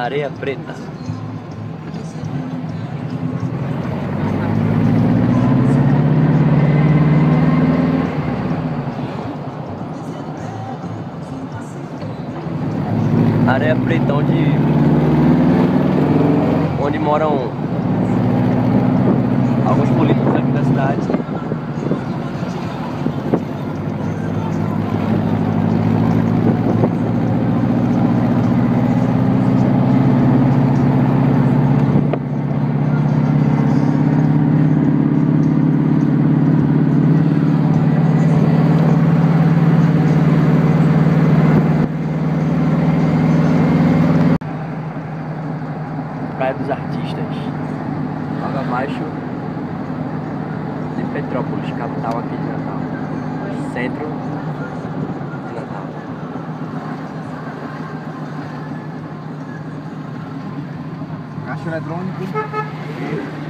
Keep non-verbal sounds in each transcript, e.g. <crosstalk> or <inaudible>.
Areia Preta. Areia Preta, onde, onde moram alguns políticos aqui da cidade. caixa eletrônico.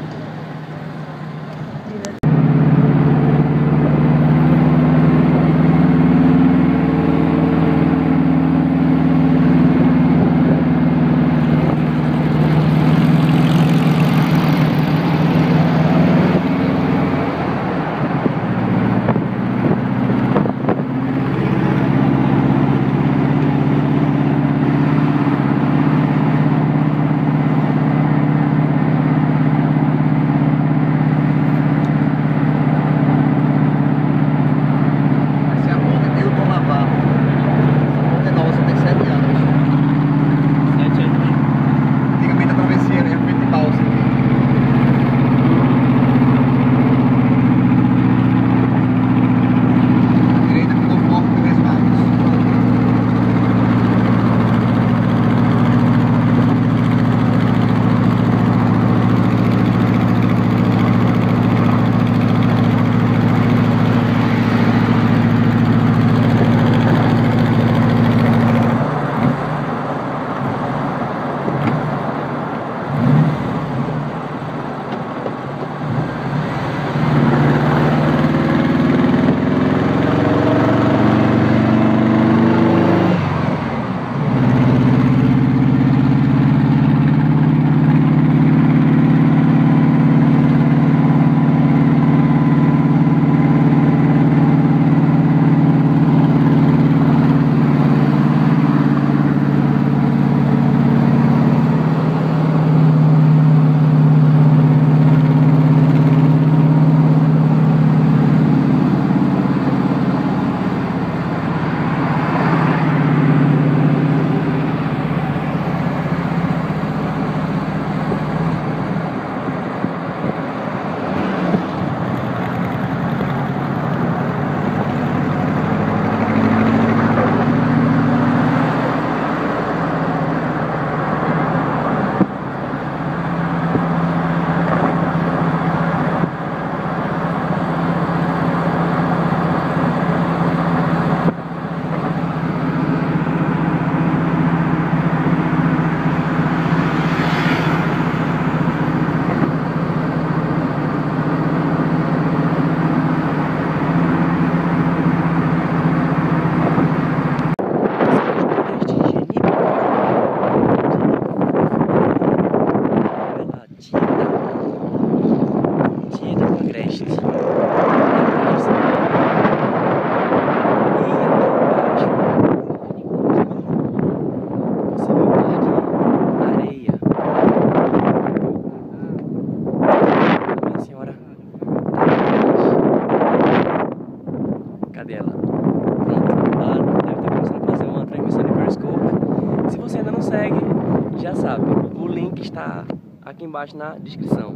embaixo na descrição.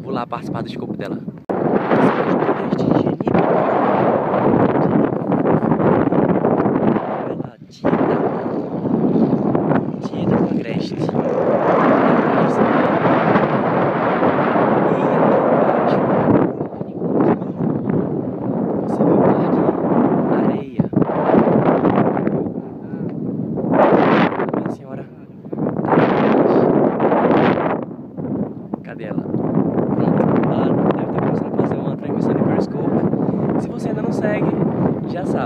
Vou lá participar do escopo dela.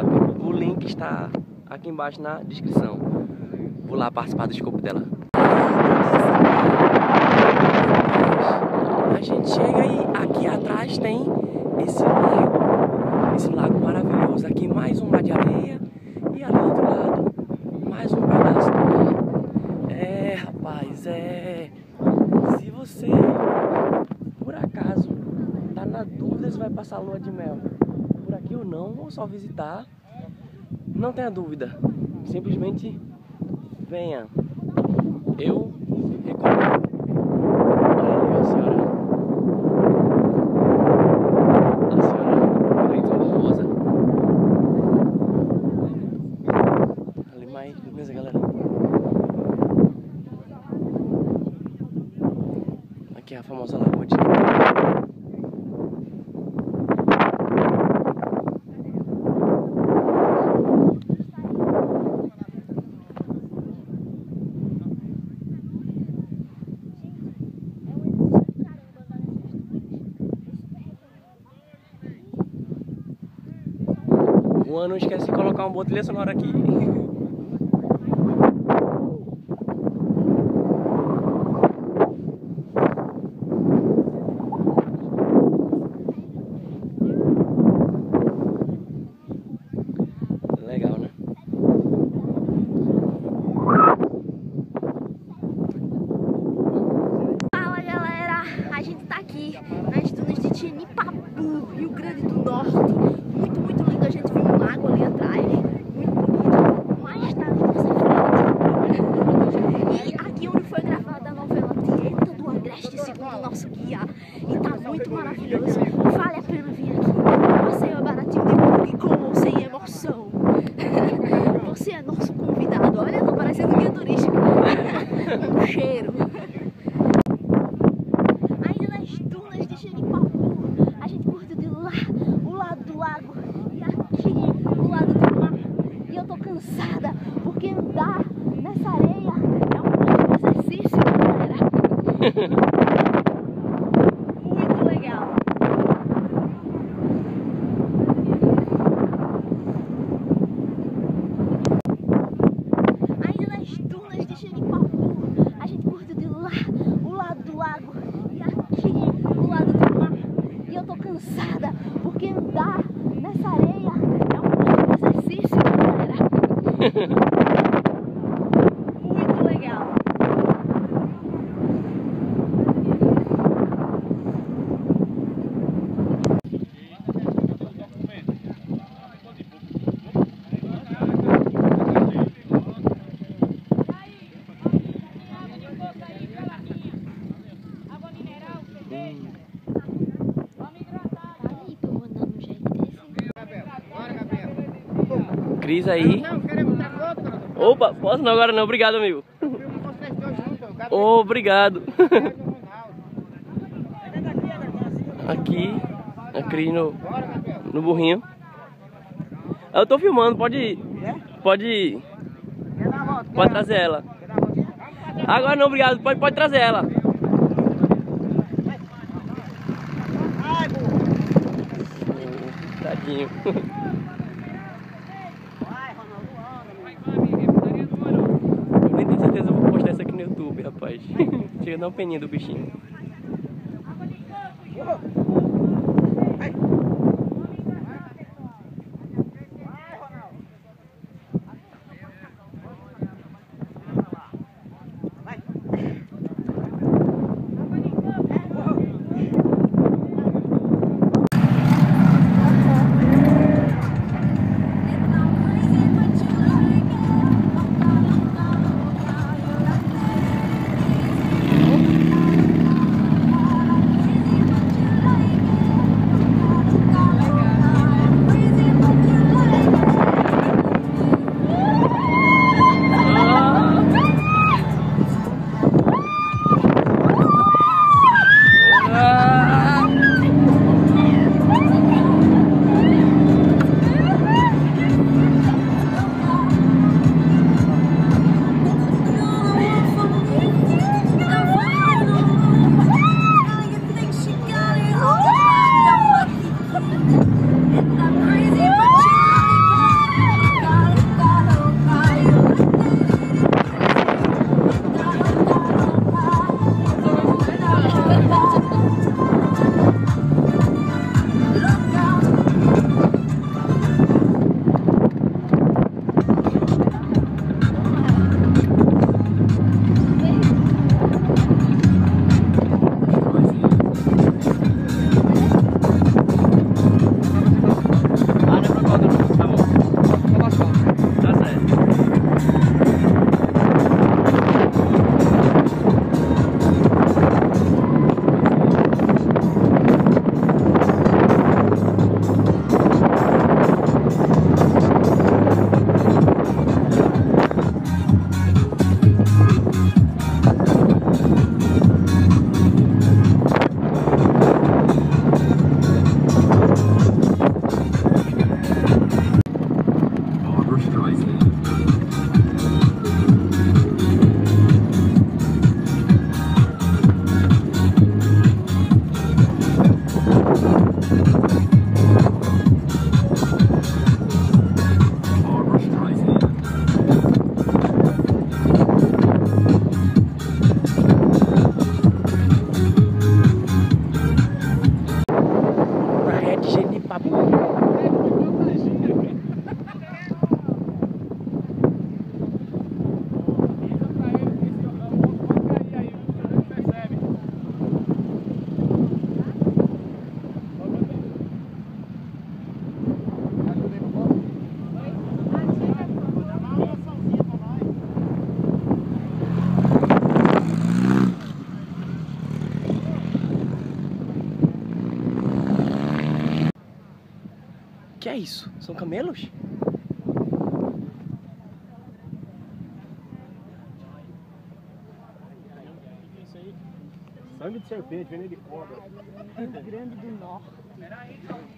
O link está aqui embaixo na descrição. Vou lá participar do escopo dela. A gente chega e aqui atrás tem esse lago. Esse lago maravilhoso. Aqui mais um mar de areia e ali do outro lado mais um pedaço do mar. É, rapaz, é... Se você, por acaso, tá na dúvida se vai passar lua de mel ou não, ou só visitar, não tenha dúvida. Simplesmente venha. Eu recomendo. Olha ali a senhora. A senhora Cleiton Barbosa. Ali mais, beleza galera? Aqui é a famosa lagoa de O ano esquece de colocar uma boa trilha sonora aqui. <laughs> Cris aí. Não, queremos. Opa, posso não agora não, obrigado amigo. Obrigado. <laughs> Aqui, a Cris no, no burrinho. Eu tô filmando, pode ir. Pode ir. Pode trazer ela. Agora não, obrigado. Pode, pode trazer ela. Tadinho. <laughs> Vai, Ronaldo, anda, meu. Eu nem tenho certeza que eu vou postar isso aqui no YouTube, rapaz. Chega a dar um peninho do bichinho. É isso? São camelos? Sangue de serpente, veneno de cobra. Rio Grande do Norte.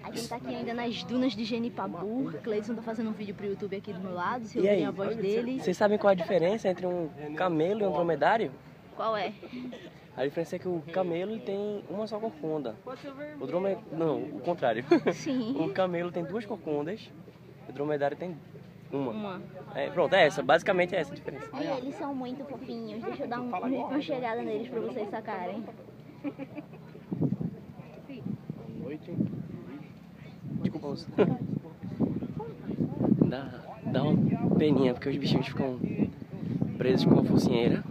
A gente tá aqui ainda nas dunas de Genipabu. Cleison tá fazendo um vídeo pro YouTube aqui do meu lado. Se ouvirem a voz dele. Vocês sabem qual é a diferença entre um camelo e um dromedário? Qual é? A diferença é que o camelo ele tem uma só corcunda. O dromedário. Não, o contrário. Sim. <laughs> O camelo tem duas corcundas. O dromedário tem uma. Uma. É, pronto, é essa. Basicamente é essa a diferença. E eles são muito fofinhos. Deixa eu dar um- uma chegada neles pra vocês sacarem. Noite. Desculpa, moço. Dá, dá uma peninha, porque os bichinhos ficam presos com a focinheira.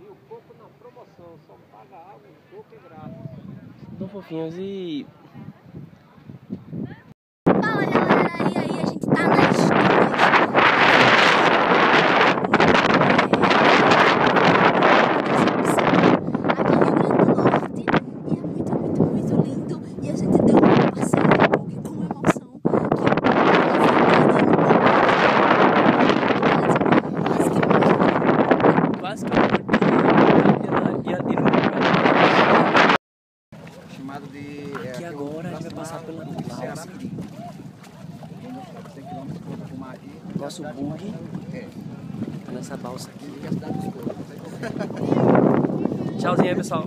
E o coco na promoção, só paga água, o coco é grátis. Tão fofinhos e. Fala galera, e aí a gente tá nas Aqui em Rio Grande do Norte e é muito, muito, muito lindo. E a gente deu um passeio de bug com emoção. Que Quase que eu ia, ia, ia, Chamado de. Aqui agora a gente vai passar pela balsa. 100 km por fumar aqui. Nosso bug É. tá nessa balsa aqui. Cocos. Tchauzinho aí, pessoal.